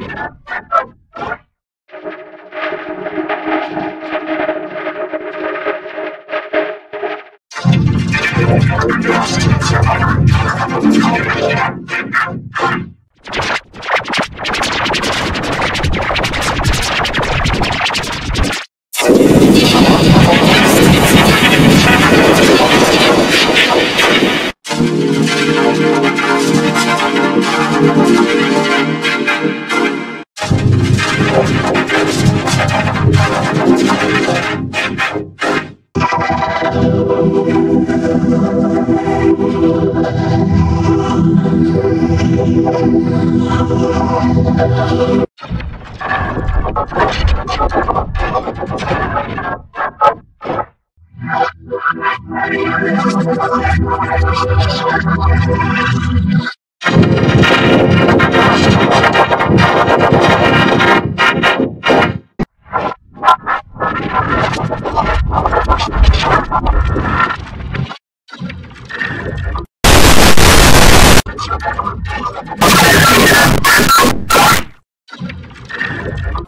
Dust. ハロー!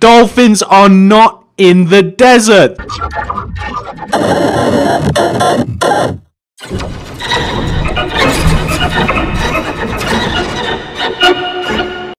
Dolphins are not in the desert.